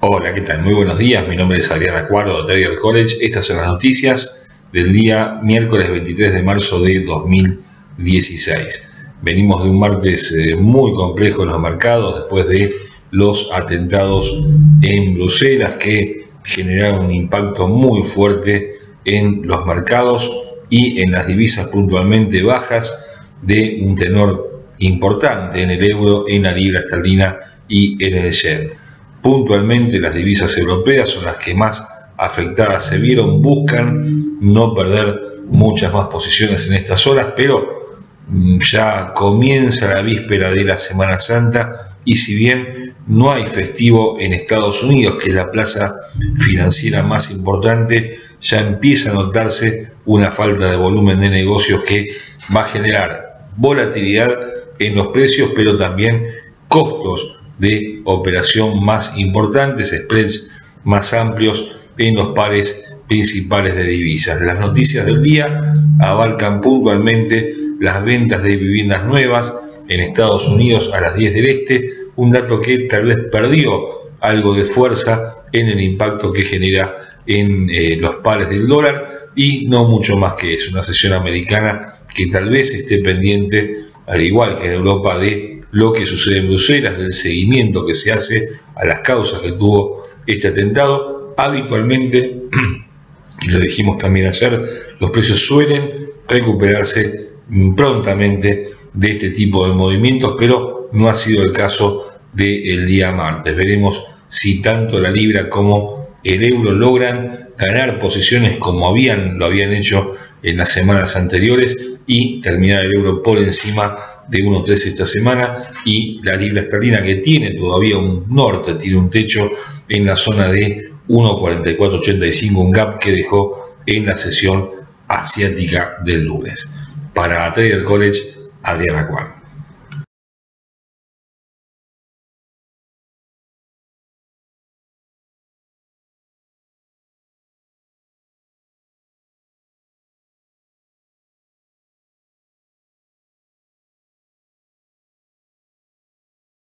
Hola, ¿qué tal? Muy buenos días. Mi nombre es Adrián Acuardo de Trader College. Estas son las noticias del día miércoles 23 de marzo de 2016. Venimos de un martes eh, muy complejo en los mercados después de los atentados en Bruselas que generaron un impacto muy fuerte en los mercados y en las divisas puntualmente bajas de un tenor importante en el euro, en la libra esterlina y en el yen. Puntualmente las divisas europeas son las que más afectadas se vieron, buscan no perder muchas más posiciones en estas horas, pero mm, ya comienza la víspera de la Semana Santa y si bien no hay festivo en Estados Unidos, que es la plaza financiera más importante, ya empieza a notarse una falta de volumen de negocios que va a generar volatilidad en los precios, pero también costos de operación más importantes, spreads más amplios en los pares principales de divisas. Las noticias del día abarcan puntualmente las ventas de viviendas nuevas en Estados Unidos a las 10 del este, un dato que tal vez perdió algo de fuerza en el impacto que genera en eh, los pares del dólar y no mucho más que eso, una sesión americana que tal vez esté pendiente, al igual que en Europa, de lo que sucede en Bruselas, del seguimiento que se hace a las causas que tuvo este atentado. Habitualmente, y lo dijimos también ayer, los precios suelen recuperarse prontamente de este tipo de movimientos, pero no ha sido el caso del día martes. Veremos si tanto la libra como el euro logran ganar posiciones como habían, lo habían hecho en las semanas anteriores y terminar el euro por encima de 1.13 esta semana y la libra esterlina que tiene todavía un norte, tiene un techo en la zona de 1.4485, un gap que dejó en la sesión asiática del lunes. Para Trader College, Adriana Cual.